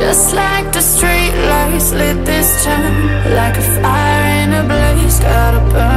Just like the street lights lit this town Like a fire in a blaze, gotta burn